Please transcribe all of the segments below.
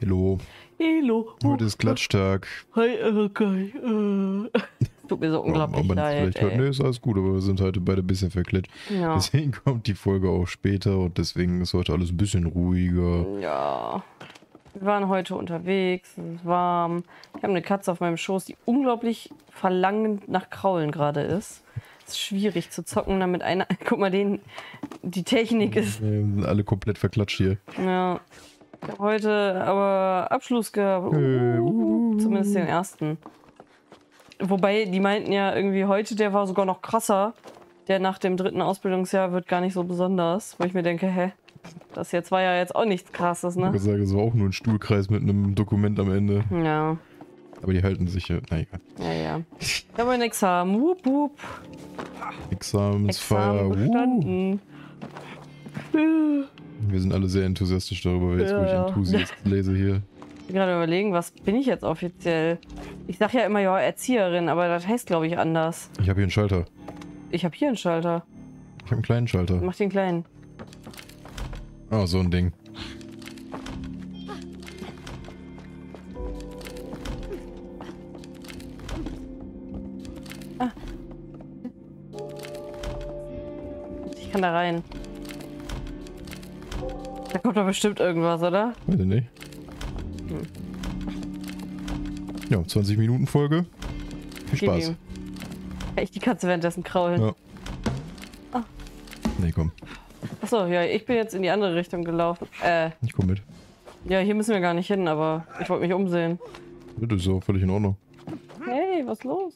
Hallo. Hallo. Heute ist Klatschtag. Hi, okay. Äh. Tut mir so unglaublich Ob man leid. vielleicht nee, ist alles gut, aber wir sind heute beide ein bisschen verklitscht. Ja. Deswegen kommt die Folge auch später und deswegen ist heute alles ein bisschen ruhiger. ja. Wir waren heute unterwegs, es ist warm. Ich habe eine Katze auf meinem Schoß, die unglaublich verlangend nach Kraulen gerade ist. Es ist schwierig zu zocken, damit einer. Guck mal, den, die Technik ist. Wir sind alle komplett verklatscht hier. Ja. Ich habe heute aber Abschluss gehabt. Äh, Uh, Zumindest den ersten. Wobei, die meinten ja irgendwie heute, der war sogar noch krasser. Der nach dem dritten Ausbildungsjahr wird gar nicht so besonders. Wo ich mir denke, hä? Das jetzt war ja jetzt auch nichts krasses, Ich habe ne? gesagt, es war auch nur ein Stuhlkreis mit einem Dokument am Ende. Ja, Aber die halten sich ja. Na egal. ja, ja. Ich habe ein Examen. Wupp, wupp. Examensfeier. Examen Uh. Wir sind alle sehr enthusiastisch darüber, jetzt wo ich Ja, ja. Enthusiast lese hier. Ich bin gerade überlegen, was bin ich jetzt offiziell? Ich sag ja immer, ja, Erzieherin, aber das heißt, glaube ich, anders. Ich habe hier einen Schalter. Ich habe hier einen Schalter. Ich habe einen kleinen Schalter. Mach den kleinen. Ah, so ein Ding. Ich kann da rein. Da kommt doch bestimmt irgendwas, oder? Weiß ich nicht. Ja, 20 Minuten Folge. Viel Gib Spaß. ihm. Kann ich die Katze währenddessen kraulen? Ja. Nee, komm. Achso, ja, ich bin jetzt in die andere Richtung gelaufen. Äh, Ich komm mit. ja, hier müssen wir gar nicht hin, aber ich wollte mich umsehen. Das ist auch völlig in Ordnung. Hey, was los?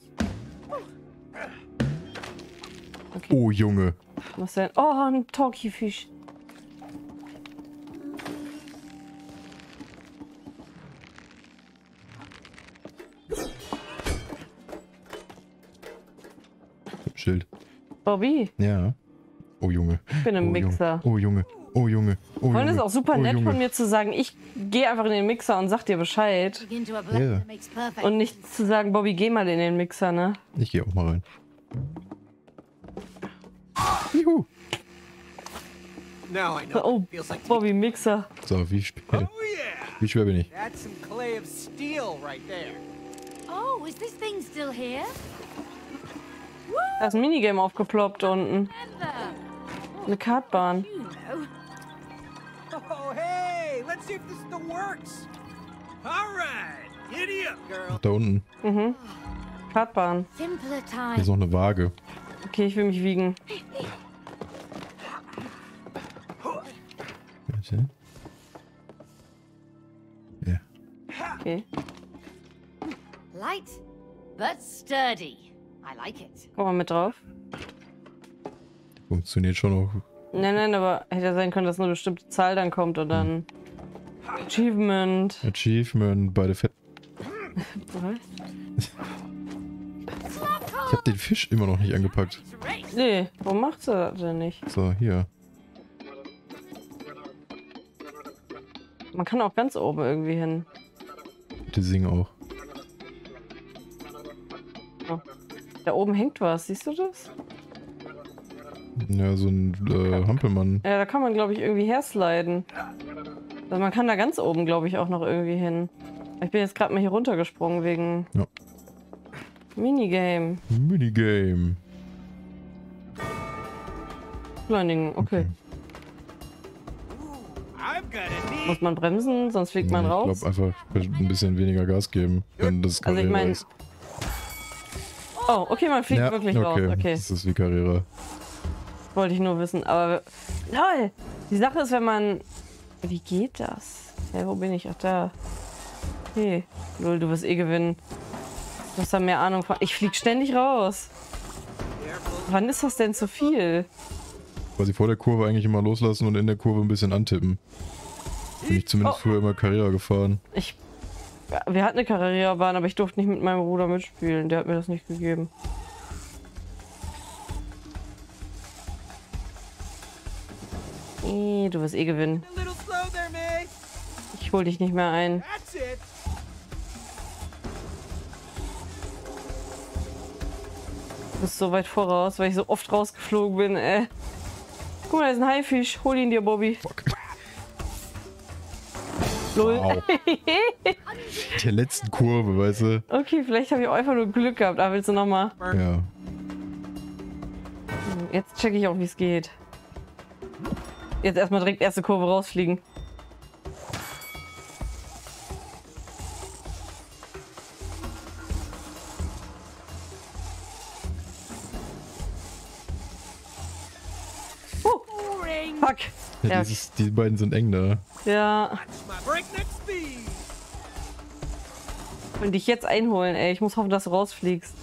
Oh, Junge. Was denn? Oh, ein Talkie-Fisch. Schild. Bobby, Ja. Oh, Junge. ich bin im oh, Mixer. Junge. Oh, Junge. Oh, Junge. Oh, Freunde, Junge. ist auch super oh, nett Junge. von mir zu sagen, ich gehe einfach in den Mixer und sag dir Bescheid. Yeah. Und nicht zu sagen, Bobby, geh mal in den Mixer, ne? Ich gehe auch mal rein. Juhu. Now I know Oh, Bobby, Mixer. So, wie, schwer, Oh yeah! wie schwer bin ich? That's some clay of steel right there. Oh, is this thing still here? Da ist ein Minigame aufgeploppt unten. Eine Kartbahn. You know. Oh hey, let's see if this still works. All right, giddy up, girl. Da unten. Mhm. Kartbahn. Hier ist noch eine Waage. Okay, ich will mich wiegen. Warte. Ja. Okay. Light, but sturdy. Komm mal mit drauf. Funktioniert schon auch. Nein, nein, aber hätte ja sein können, dass nur eine bestimmte Zahl dann kommt und dann. Achievement. Achievement bei der Fett. Was? Ich habe den Fisch immer noch nicht angepackt. Nee, warum macht sie das denn nicht? So, hier. Man kann auch ganz oben irgendwie hin. Bitte sing auch. Da oben hängt was, siehst du das? Ja, so ein äh, Hampelmann. Ja, da kann man, glaube ich, irgendwie hersliden. Also man kann da ganz oben, glaube ich, auch noch irgendwie hin. Ich bin jetzt gerade mal hier runtergesprungen wegen Ja. Minigame. Minigame. Beschleunigen, okay. Neat. Muss man bremsen, sonst fliegt man ich raus? glaube einfach ein bisschen weniger Gas geben, wenn das Also ich meine... Oh, okay, man fliegt Ja, wirklich raus. Okay, Das ist wie Carrera. wollte ich nur wissen. Aber... Lol! Die Sache ist, wenn man... Wie geht das? Hä, wo bin ich? Ach, da. Okay. Lol, du wirst eh gewinnen. Du hast da mehr Ahnung von... Ich flieg ständig raus. Wann ist das denn zu viel? Quasi vor der Kurve eigentlich immer loslassen und in der Kurve ein bisschen antippen. Bin ich zumindest Oh. früher immer Carrera gefahren. Ich. Wir hatten eine Carrera-Bahn, aber ich durfte nicht mit meinem Bruder mitspielen. Der hat mir das nicht gegeben. Eh, du wirst eh gewinnen. Ich hol dich nicht mehr ein. Du bist so weit voraus, weil ich so oft rausgeflogen bin, ey. Guck mal, da ist ein Haifisch. Hol ihn dir, Bobby. Fuck. Lol. Wow. Der letzten Kurve, weißt du? Okay, vielleicht habe ich auch einfach nur Glück gehabt. Aber willst du nochmal? Ja. Jetzt checke ich auch, wie es geht. Jetzt erstmal direkt erste Kurve rausfliegen. Uh, fuck. ja Ja, dieses, die beiden sind eng da. ja. Und dich jetzt einholen, ey. Ich muss hoffen, dass du rausfliegst.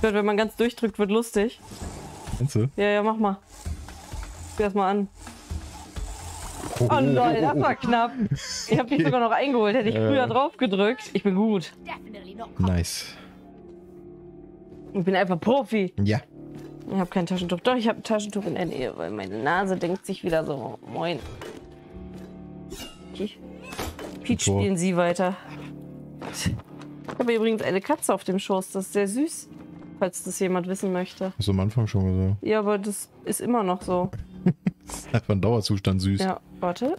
Wenn man ganz durchdrückt, wird lustig. Meinst du? Ja, ja, mach mal. Guck erst mal an. Oh lol, das war knapp. Ich hab dich sogar noch eingeholt. Hätte ich früher drauf gedrückt. Ich bin gut. Nice. Ich bin einfach Profi. Ja. Ich habe kein Taschentuch. Doch, ich habe ein Taschentuch in der Nähe, weil meine Nase denkt sich wieder so, moin. Okay. Peach So. spielen Sie weiter. Ich habe übrigens eine Katze auf dem Schoß. Das ist sehr süß, falls das jemand wissen möchte. Hast du am Anfang schon gesagt. Ja, aber das ist immer noch so. Das ist einfach ein Dauerzustand süß. Ja, warte.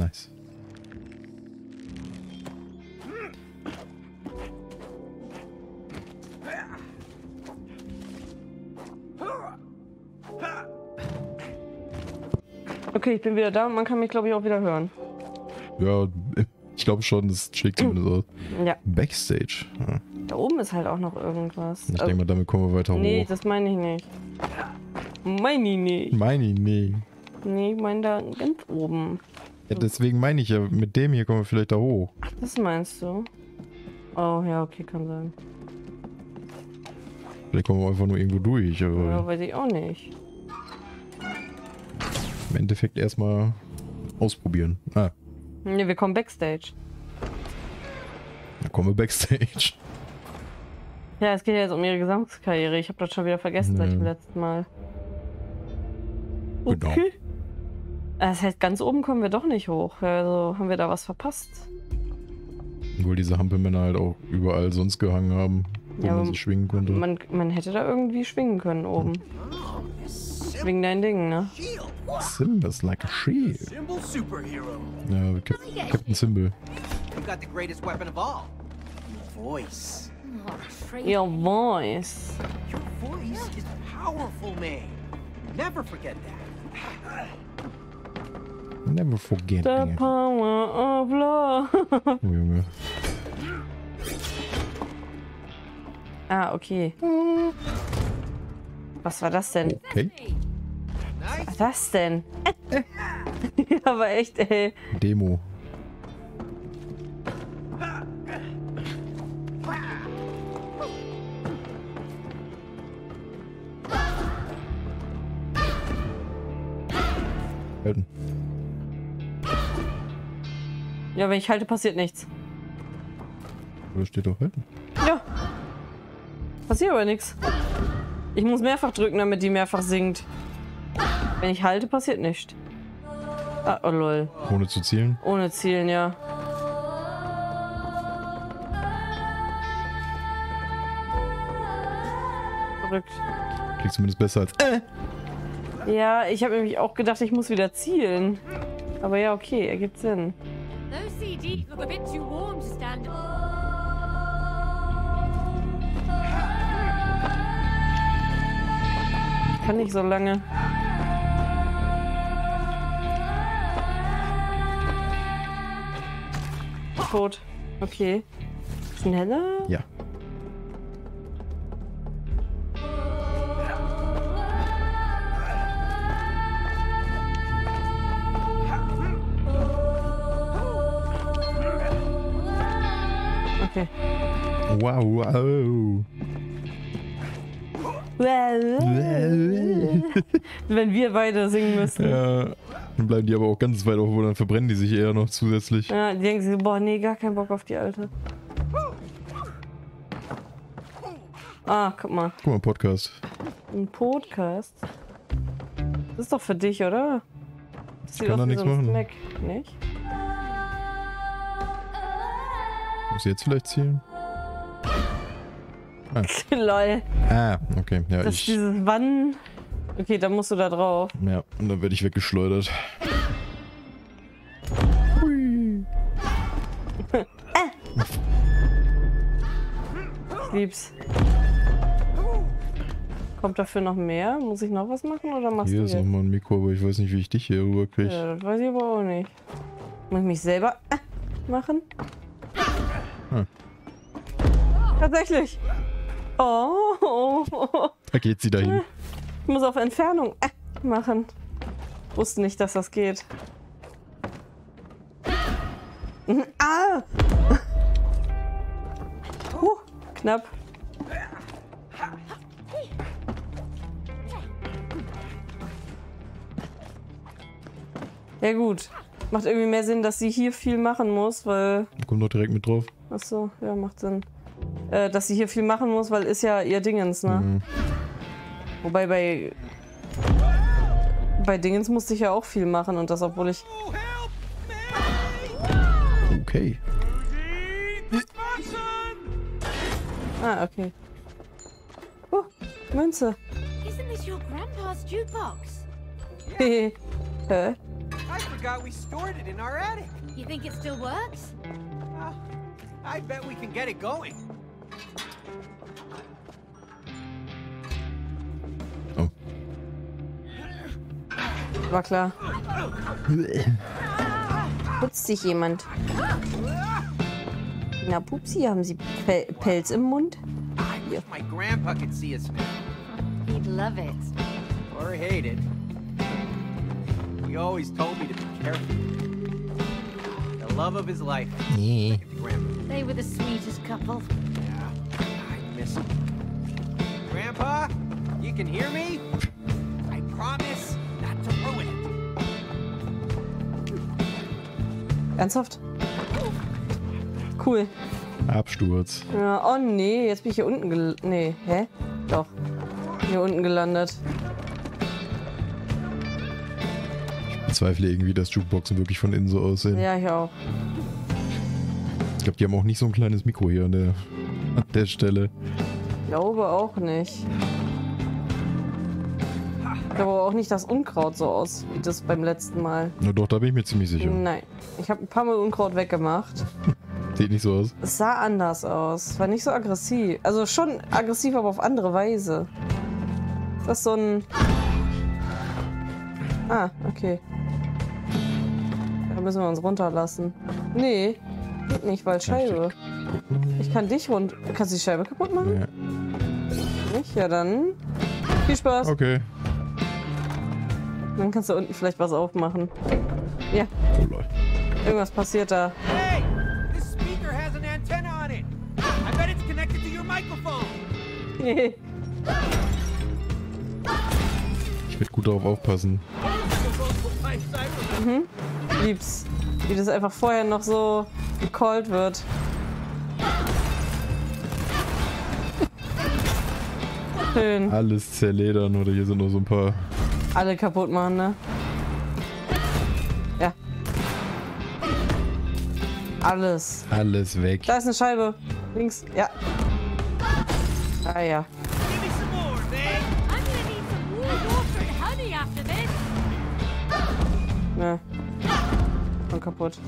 Nice. Okay, ich bin wieder da. Man kann mich, glaube ich, auch wieder hören. Ja, ich glaube schon, das schlägt zumindest aus. Ja, Backstage. Ja. da oben ist halt auch noch irgendwas. Ich Also- denke mal, damit kommen wir weiter nee, hoch. das meine ich nicht. Meine ich nicht. Meine ich, nee. Nee, ich meine da ganz oben. Ja, deswegen meine ich ja, mit dem hier kommen wir vielleicht da hoch. Das meinst du? Oh, ja, okay, kann sein. Vielleicht kommen wir einfach nur irgendwo durch, aber Ja, weiß ich auch nicht. im Endeffekt erstmal ausprobieren. Ah, Ne, wir kommen Backstage. dann kommen wir Backstage. Ja, es geht ja jetzt um ihre Gesangskarriere. Ich habe das schon wieder vergessen seit Nee. dem letzten Mal. Genau. Das heißt, ganz oben kommen wir doch nicht hoch. Also haben wir da was verpasst. Obwohl diese Hampelmänner halt auch überall sonst gehangen haben, wo Ja, man sich schwingen konnte. Man, man hätte da irgendwie schwingen können oben. Schwing dein Ding, ne? Shield. Simbas like a shield. Ja, Cap Captain Symbol. You got the greatest weapon of all. Your voice. Your voice. Your voice is powerful, man. Never forget that. Never forget. The me. power of love. Oh, Junge. ah, okay. Was war das denn? Okay. Was war das denn? aber echt, ey. Demo. Halten. Ja, wenn ich halte, passiert nichts. Da steht doch halten. Ja. Passiert aber nichts. Ich muss mehrfach drücken, damit die mehrfach singt. Wenn ich halte, passiert nichts. Ah, oh lol. Ohne zu zielen. Ohne Zielen, ja. Verrückt. Klingt zumindest besser als. Äh. Ja, ich habe nämlich auch gedacht, ich muss wieder zielen. Aber ja, okay, ergibt Sinn. CDs look a bit too warm to stand. Ich kann nicht so lange. Tot. Okay. Schneller? Ja. Wow, wow. Wenn wir beide singen müssen. Ja. Dann bleiben die aber auch ganz weit auf, wo dann verbrennen die sich eher noch zusätzlich. Ja, die denken sich, boah, nee, gar keinen Bock auf die alte. Ah, guck mal. Guck mal, Podcast. Ein Podcast. Das ist doch für dich, oder? Das kann da wie nichts so ein machen. Snack, nicht? Muss ich jetzt vielleicht zielen? Lol. Ah, okay. Ja, Das ist ich. dieses Wann. Okay, dann musst du da drauf. Ja, und dann werde ich weggeschleudert. Ich lieb's. Kommt dafür noch mehr? Muss ich noch was machen oder machst Hier du ist jetzt? nochmal ein Mikro, aber ich weiß nicht, wie ich dich hier rüber kriege. Ja, das weiß ich aber auch nicht. Muss ich mich selber äh, machen? Hm. Tatsächlich. Oh, oh, oh. Da geht sie dahin. Ich muss auf Entfernung äh, machen. Wusste nicht, dass das geht. Mhm, Ah! Huh, knapp. Ja gut. Macht irgendwie mehr Sinn, dass sie hier viel machen muss, weil... Kommt doch direkt mit drauf. Achso, ja, macht Sinn. Äh, dass sie hier viel machen muss, weil ist ja ihr Dingens, ne? Mhm. Wobei bei. Bei Dingens musste ich ja auch viel machen und das, obwohl ich. Oh! Okay. Ah, okay. Oh, Münze. Isn't this your grandpa's jukebox? Hehe. Hä? I forgot we stored it in our attic. You think it still works? Well, I bet we can get it going. War klar. Putzt sich jemand. Na, Pupsi, haben Sie Pel Pelz im Mund? I wish my grandpa could see us now. He'd love it. Or hate it. He always told me to be careful. The love of his life. Nee. Look at the grandpa. They were the sweetest couple. Yeah, I miss him. Grandpa, you can hear me? I promise Ernsthaft? Cool. Absturz. Ja, oh nee, jetzt bin ich hier unten gel... Nee, hä? Doch. Hier unten gelandet. Ich bezweifle irgendwie, dass Jukeboxen wirklich von innen so aussehen. Ja, ich auch. Ich glaube, die haben auch nicht so ein kleines Mikro hier an der, an der Stelle. Glaube auch nicht. Glaube aber auch nicht, dass Unkraut so aus wie das beim letzten Mal. Na doch, da bin ich mir ziemlich sicher. Nein. Ich habe ein paar Mal Unkraut weggemacht. Sieht nicht so aus. Es sah anders aus. War nicht so aggressiv. Also schon aggressiv, aber auf andere Weise. Das ist so ein. Ah, okay. Da müssen wir uns runterlassen. Nee, geht nicht, weil Scheibe. Ich kann dich rund. Kannst du die Scheibe kaputt machen? Ja. Nicht? Ja, dann. Viel Spaß. Okay. Dann kannst du unten vielleicht was aufmachen. Ja, Oh lol. irgendwas passiert da. Hey, this speaker has an antenna on it. I bet it's connected to your microphone. Ich werde gut darauf aufpassen. Lieb's. Wie das einfach vorher noch so gecallt wird. Schön. Alles zerledern oder hier sind nur so ein paar. Alle kaputt machen, ne? Ja. Alles. Alles weg. Da ist eine Scheibe. Links. Ja. Ah ja. Ne. Schon kaputt.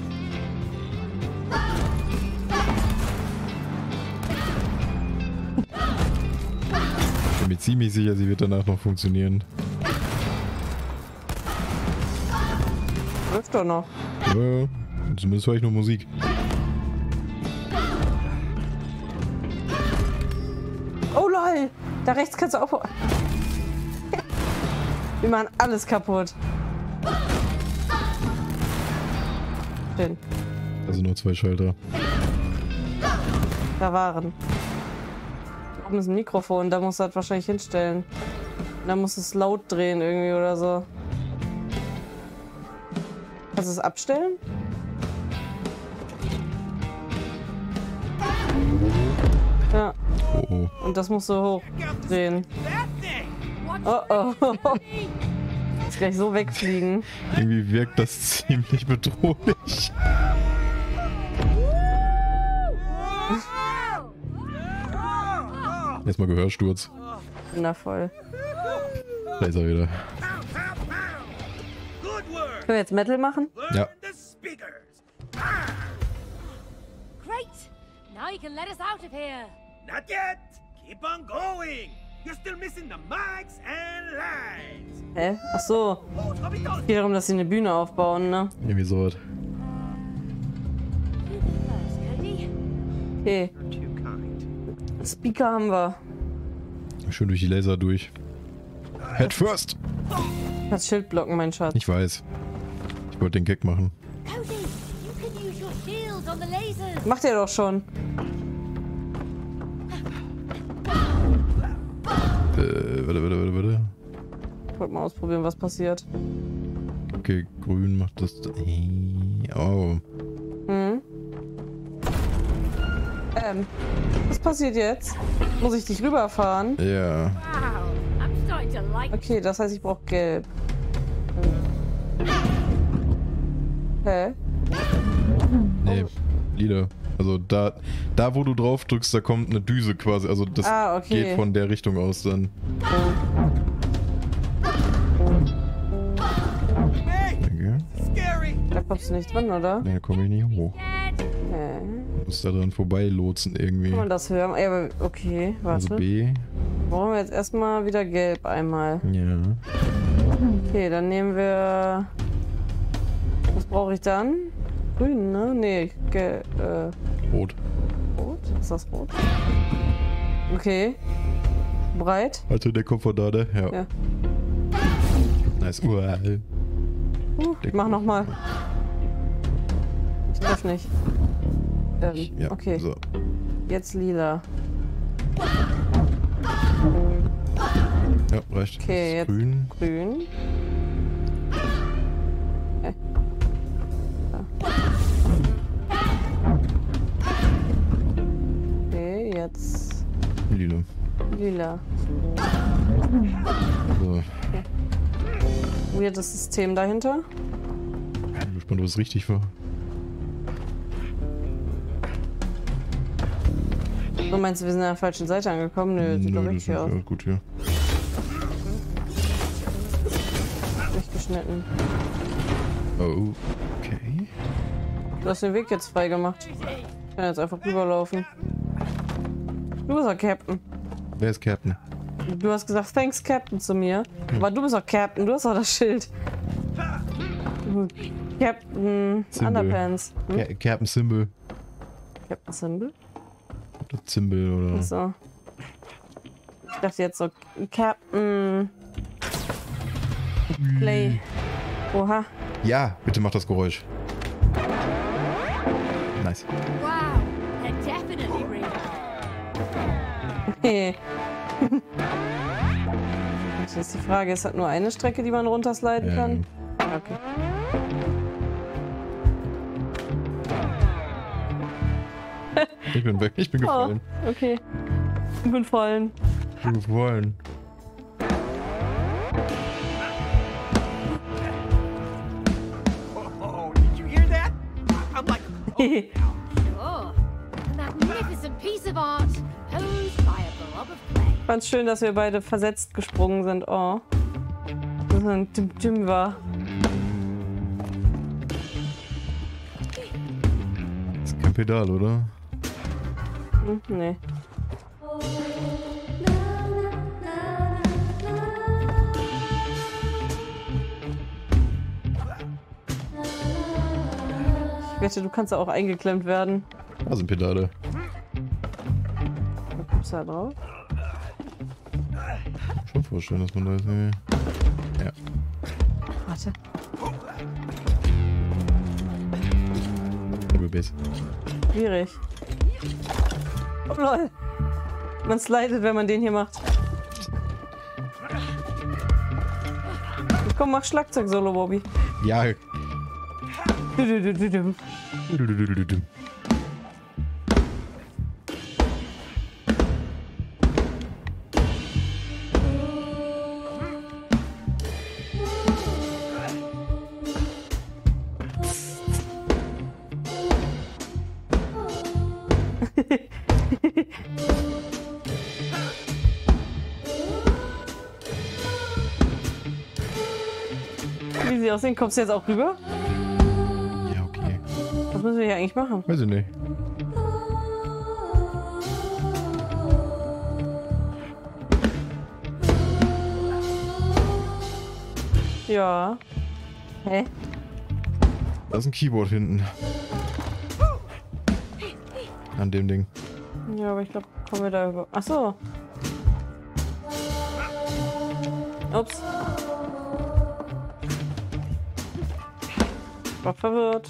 Ich bin mir ziemlich sicher, sie wird danach noch funktionieren. Läuft doch noch. Ja, zumindest höre ich nur Musik. Oh lol. Da rechts kannst du auch. Wir machen alles kaputt. Schön. Also nur zwei Schalter. Da waren. Da oben ist ein Mikrofon, da musst du das wahrscheinlich hinstellen. Da musst du es laut drehen irgendwie oder so. Kannst du es abstellen? Ja, Oh oh. und das musst du hochdrehen. Oh oh. gleich so wegfliegen. Irgendwie wirkt das ziemlich bedrohlich. Erstmal Gehörsturz. Wundervoll. Da ist er wieder. Können wir jetzt Metal machen? Ja. speakers. Great! Now you can let us out of here. Not yet. Keep on going. You're still missing the mics and lines. Hä? Ach so. Don't. Geht darum, dass sie eine Bühne aufbauen, ne? Irgendwie Cody. Okay. Speaker haben wir. Schön durch die Laser durch. Head first! Das Schild blocken, mein Schatz. Ich weiß. Ich wollte den Gag machen. Macht ihr doch schon. Äh, warte, warte, warte, warte. Ich wollte mal ausprobieren, was passiert. Okay, grün macht das. Äh, Oh. Hm? Ähm, was passiert jetzt? Muss ich dich rüberfahren? Ja. Okay, das heißt, ich brauche gelb. Hä? Nee, lila. Also da, da wo du drauf drückst, da kommt eine Düse quasi. Also das Ah, okay. geht von der Richtung aus dann. Okay. scary. Da kommst du nicht dran, oder? Nee, da komme ich nicht hoch. Du musst da dran vorbeilotsen irgendwie. Kann man das hören? Ja, aber okay, Also warte. B. Brauchen wir jetzt erstmal wieder gelb einmal. Ja. Okay, dann nehmen wir. Brauche ich dann? Grün, ne? Nee, gel äh, Rot. rot? Ist das rot? Okay. Breit? Also der kommt von da, ne? Ja. Ja. Nice. Uah. Uh, ich mach nochmal. Ich treffe nicht. Ähm, Ja. okay, So. jetzt lila. Ja, reicht. Okay, jetzt- Grün. Grün. Lila. So. Weirdes System dahinter. Bin gespannt, ob es richtig war. Du meinst, wir sind an der falschen Seite angekommen? Nö, sieht doch richtig aus. ja gut hier. Durchgeschnitten. Oh. Okay. Du hast den Weg jetzt frei gemacht. Ich kann jetzt einfach rüberlaufen. Du bist doch Captain. Wer ist Captain? Du hast gesagt, thanks Captain zu mir. Aber du bist doch Captain, du hast doch das Schild. Captain Symbol. Underpants. Hm? Ca- Captain Symbol. Captain Symbol? Das Symbol oder. So. Ich dachte jetzt so, Captain Play. Oha. Ja, bitte mach das Geräusch. Nice. Wow, Hey. Jetzt ist die Frage, ist das nur eine Strecke, die man runtersliden Ja, kann? Okay. Ich bin weg. Ich bin Oh, gefallen. okay. Ich bin fallen. Ich bin gefallen. Oh, did you hear that? I'm like, oh, Oh, clay. Fand's schön, dass wir beide versetzt gesprungen sind. Oh. Das ist ein Tim Tim war. Das ist kein Pedal, oder? Hm, nee. Ich wette, du kannst da auch eingeklemmt werden. Da sind Pedale. Da kommst du da drauf. Vorstellen, dass man da ist. irgendwie- Ja. Warte. Über Base. Schwierig. Oh lol. Man slidet, wenn man den hier macht. Komm, mach Schlagzeug-Solo, Bobby. Ja. Du, du, du, aussehen. Kommst du jetzt auch rüber? Ja, okay. Was müssen wir hier eigentlich machen? Weiß ich nicht. Ja. Hä? Da ist ein Keyboard hinten. An dem Ding. Ja, aber ich glaube, kommen wir da über. Ach so. Ups. War verwirrt.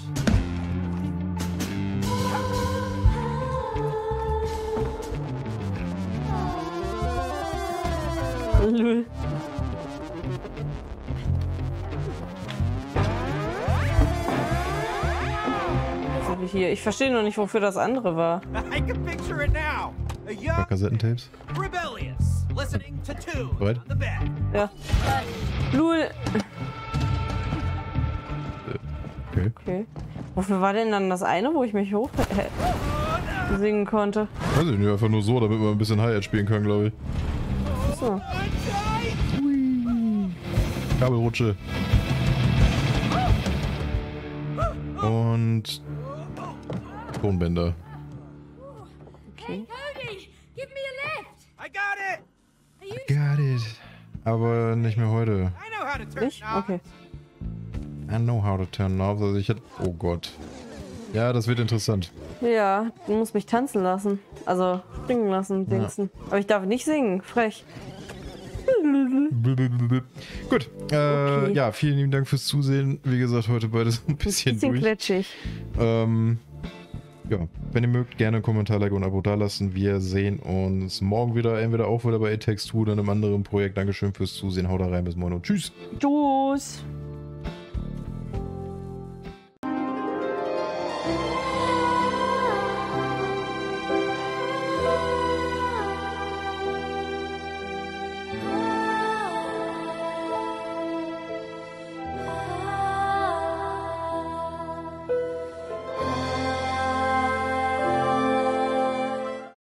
Lul. Was hab ich hier? Ich verstehe noch nicht, wofür das andere war. Young, Kassettentapes. rebellious, listening to tunes What? on the bed. Ja. Lul. Okay. Okay. Wofür war denn dann das eine, wo ich mich hoch singen konnte? Weiß ich nicht, einfach nur so, damit man ein bisschen Hi-Hat spielen kann, glaube ich. Achso. Kabelrutsche. Und Tonbänder. Okay. I got it. Aber nicht mehr heute. Nicht? Okay. I know how to turn knobs. Also ich hätte... Oh Gott. Ja, das wird interessant. Ja, du musst mich tanzen lassen. Also springen lassen, Dingsen. Aber ich darf nicht singen. Frech. Gut. Äh, Okay. Ja, vielen lieben Dank fürs Zusehen. Wie gesagt, heute beide so ein bisschen, Bisschen durch. Ähm, ja, wenn ihr mögt, gerne einen Kommentar, Like und Abo dalassen. Wir sehen uns morgen wieder, entweder auch wieder bei It Takes Two oder einem anderen Projekt. Dankeschön fürs Zusehen. Haut da rein, bis morgen und tschüss. Tschüss.